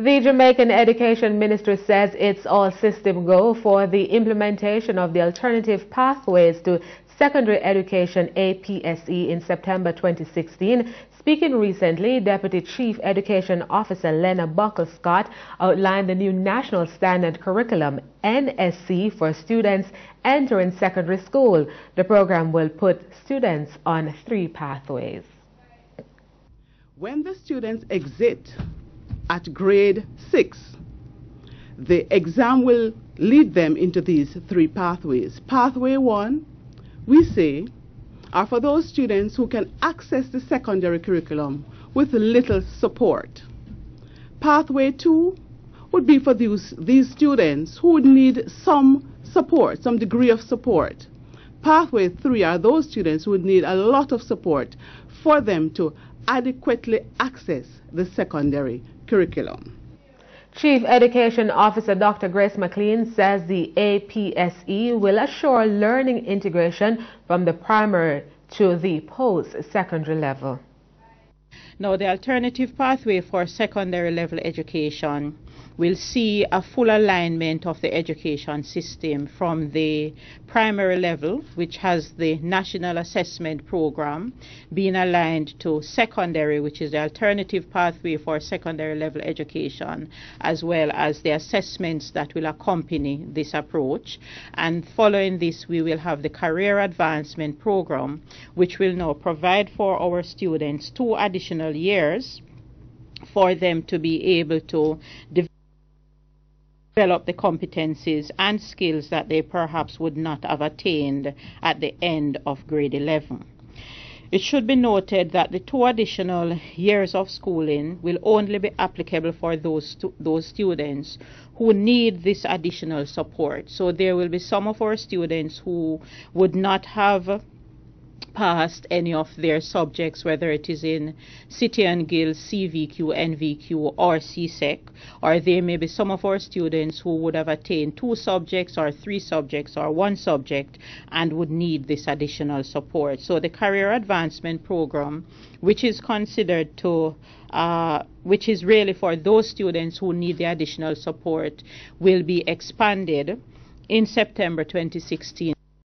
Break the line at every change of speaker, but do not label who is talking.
The Jamaican Education Ministry says it's all system go for the implementation of the Alternative Pathways to Secondary Education APSE in September 2016. Speaking recently, Deputy Chief Education Officer Lena Buckle-Scott outlined the new National Standard Curriculum NSC for students entering secondary school. The program will put students on three pathways.
When the students exit at grade 6. The exam will lead them into these three pathways. Pathway 1, we say, are for those students who can access the secondary curriculum with little support. Pathway 2 would be for these, these students who would need some support, some degree of support. Pathway 3 are those students who would need a lot of support for them to adequately access the secondary curriculum.
Chief Education Officer Dr. Grace McLean says the APSE will assure learning integration from the primary to the post-secondary level.
Now, the alternative pathway for secondary level education will see a full alignment of the education system from the primary level, which has the national assessment program, being aligned to secondary, which is the alternative pathway for secondary level education, as well as the assessments that will accompany this approach. And following this, we will have the career advancement program, which will now provide for our students two additional years for them to be able to develop the competencies and skills that they perhaps would not have attained at the end of grade 11. It should be noted that the two additional years of schooling will only be applicable for those, those students who need this additional support. So there will be some of our students who would not have passed any of their subjects, whether it is in City and Guilds, CVQ, NVQ, or CSEC, or there may be some of our students who would have attained two subjects, or three subjects, or one subject, and would need this additional support. So the Career Advancement Program, which is considered to uh, which is really for those students who need the additional support, will be expanded in September 2016.